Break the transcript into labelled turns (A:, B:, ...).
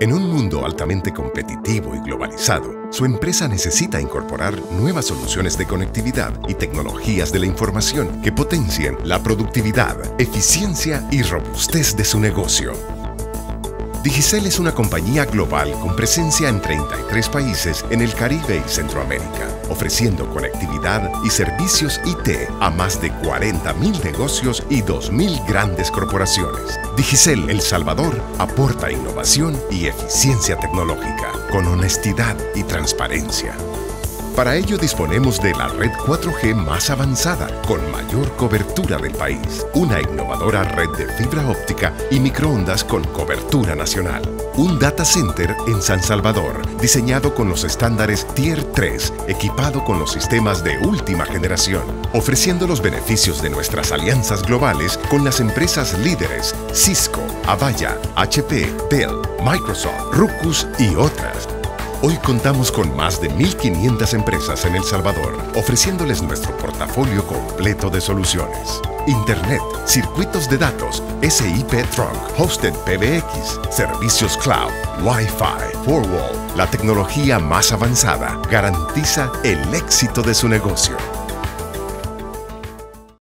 A: En un mundo altamente competitivo y globalizado, su empresa necesita incorporar nuevas soluciones de conectividad y tecnologías de la información que potencien la productividad, eficiencia y robustez de su negocio. Digicel es una compañía global con presencia en 33 países en el Caribe y Centroamérica, ofreciendo conectividad y servicios IT a más de 40.000 negocios y 2.000 grandes corporaciones. Digicel El Salvador aporta innovación y eficiencia tecnológica con honestidad y transparencia. Para ello disponemos de la red 4G más avanzada, con mayor cobertura del país, una innovadora red de fibra óptica y microondas con cobertura nacional. Un data center en San Salvador, diseñado con los estándares Tier 3, equipado con los sistemas de última generación, ofreciendo los beneficios de nuestras alianzas globales con las empresas líderes Cisco, Avaya, HP, Dell, Microsoft, Ruckus y otras. Hoy contamos con más de 1.500 empresas en El Salvador, ofreciéndoles nuestro portafolio completo de soluciones. Internet, circuitos de datos, SIP Trunk, Hosted PBX, servicios cloud, Wi-Fi, Wall. La tecnología más avanzada garantiza el éxito de su negocio.